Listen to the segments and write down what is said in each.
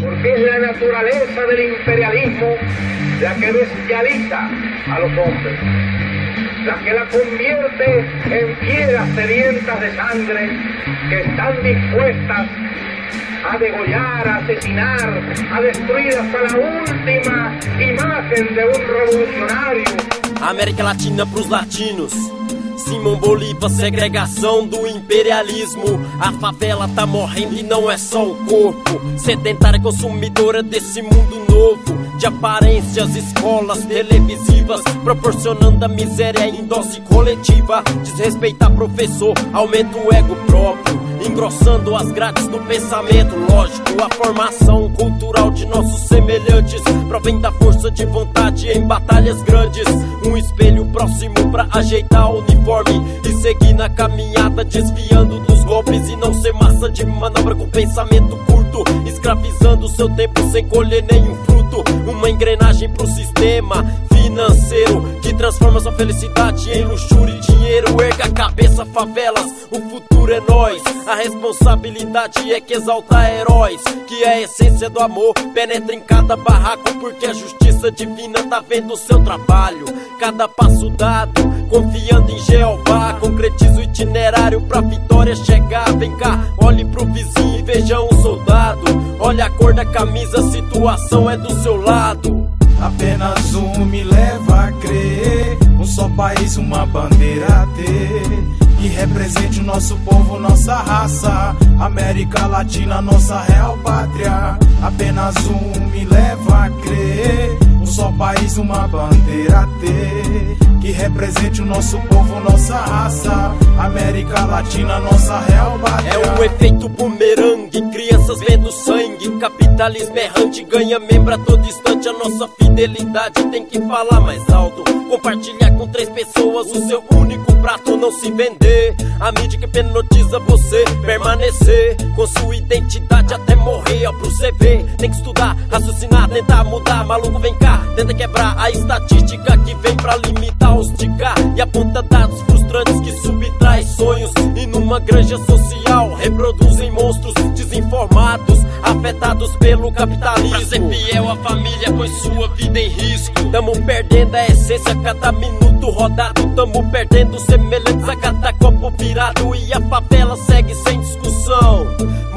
Porque es la naturaleza del imperialismo la que bestializa a los hombres, la que la convierte en piedras sedientas de sangre que están dispuestas a degollar, a asesinar, a destruir hasta la última imagen de un revolucionario. América Latina pros latinos. Simão Bolívar, segregação do imperialismo. A favela tá morrendo e não é só o corpo. Sedentária consumidora desse mundo novo. De aparências, escolas televisivas. Proporcionando a miséria em dose coletiva. Desrespeitar professor, aumenta o ego próprio. Engrossando as grades do pensamento, lógico. A formação cultural de nossos semelhantes provém da força de vontade em batalhas grandes. Um espelho próximo pra ajeitar o uniforme e seguir na caminhada, desviando dos golpes e não ser massa de manobra com pensamento curto, escravizando seu tempo sem colher nenhum fruto. Uma engrenagem pro sistema financeiro que transforma sua felicidade em luxúria e dinheiro. Erga a cabeça, favelas, o futuro é nós. A responsabilidade é que exalta heróis, que é a essência do amor penetra em cada barraco, porque a justiça divina tá vendo o seu trabalho. Cada passo dado, confiando em Jeová, concretiza o itinerário pra vitória chegar. Vem cá, olhe pro vizinho e veja um soldado. Olha a cor da camisa, a situação é do seu lado. Apenas um me leva a crer. Um só país, uma bandeira a ter. Que represente o nosso povo, nossa raça. América Latina, nossa real pátria. Apenas um me leva a crer. Um só país, uma bandeira a ter. Que represente o nosso povo, nossa raça. América Latina, nossa real pátria. É o efeito bumerangue, crianças vendo sangue. Capitalismo errante ganha membro a todo instante. A nossa fidelidade tem que falar mais alto. Compartilhar com três pessoas o seu único prato, não se vender. A mídia que hipnotiza você permanecer com sua identidade até morrer. Ó, pro CV, tem que estudar, raciocinar, tentar mudar. Maluco, vem cá, tenta quebrar a estatística que vem pra limitar, hostigar e aponta dados frustrantes que subtrai sonhos. E numa granja social reproduzem monstros desinformados, afetados pelo capitalismo. Pra ser fiel à família, põe sua vida em risco. Tamo perdendo a essência, cada minuto rodado. Tamo perdendo semelhantes a cada copo virado. E a favela segue sem discussão.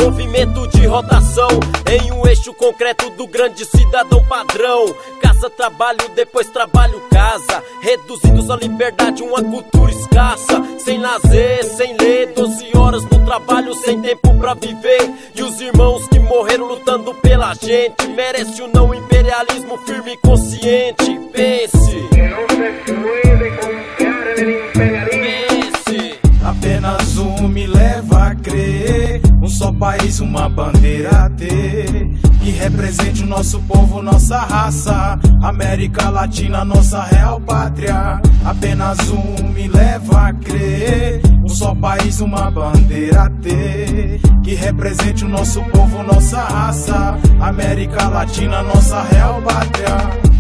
Movimento de rotação em um eixo concreto do grande cidadão padrão. Casa, trabalho, depois trabalho, casa. Reduzindo sua liberdade, uma cultura escassa. Sem lazer, sem ler, 12 horas no trabalho, sem tempo pra viver. E os irmãos que morreram lutando pela gente. Merece o não imperialismo firme e consciente. Pense, pense. Apenas um me leva a crer. Um só país, uma bandeira a ter. Represente o nosso povo, nossa raça. América Latina, nossa real pátria. Apenas um me leva a crer. Um só país, uma bandeira ter. Que represente o nosso povo, nossa raça. América Latina, nossa real pátria.